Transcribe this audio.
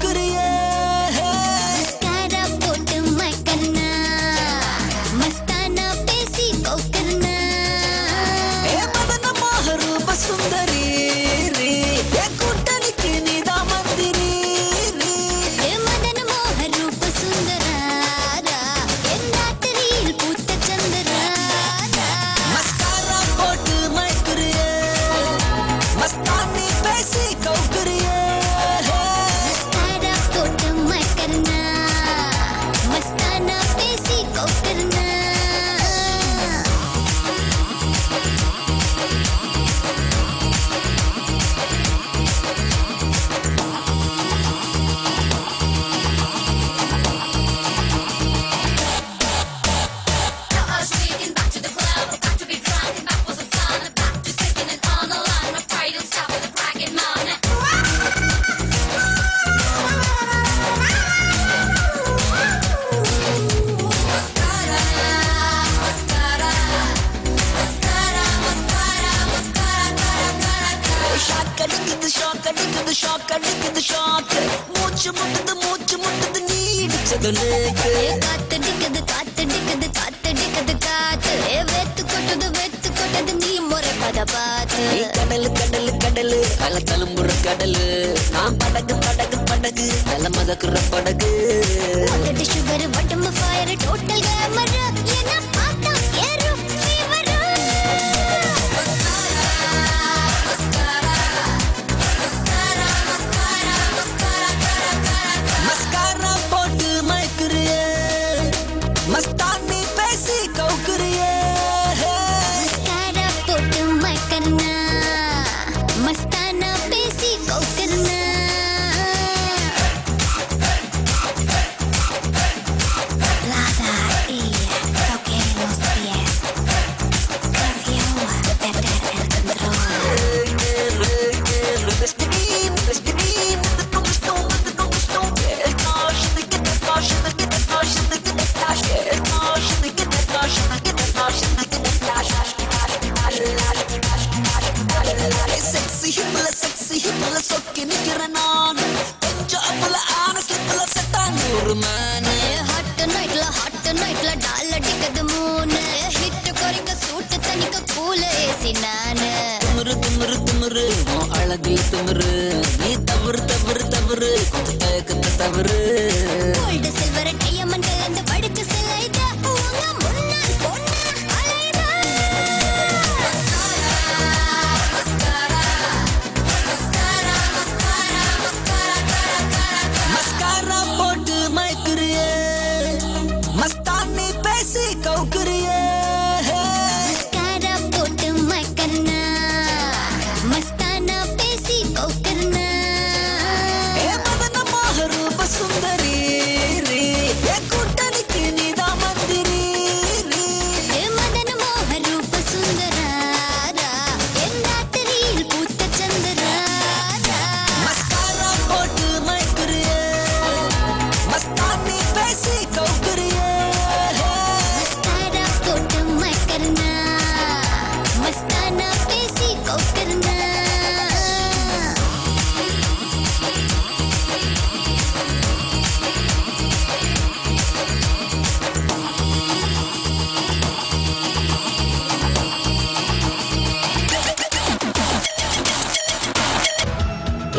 good அடிக்குது shock அடிக்குது shock அடிக்குது ஷாக் மூச்சு முட்டுது மூச்சு முட்டுது நீ இடிச்சது நேக்கு காத்தடிக்குது காத்தடிக்குது காத்தடிக்குது காத்து வேத்து கொட்டுது வேத்து கொட்டது நீ முறை பத பார்த்து. கடலு கடலு கடலு. அல தழும்புற கடலு. நான் படகு படகு படகு. நல்ல மதக்குற படகு. சுகர் வட்டம் hipla, சொக்கி நிக்கிறேன் நான். கொஞ்சம் அப்பல ஆன ஸ்லிப்ல செத்தான். ஒரு மேனு. ஹாட் நைட்ல ஹாட் நைட்ல டால் அடிக்குது மூணு ஹிட் குறைக்க சூட்டு தனிக்க கூல ஏசி நானு. திமிரு திமிரு திமிரு. அழகில் திமிரு. நீ தவறு தவறு தவறு. கொஞ்சம் தயக்கத்தை தவறு. sick, oh good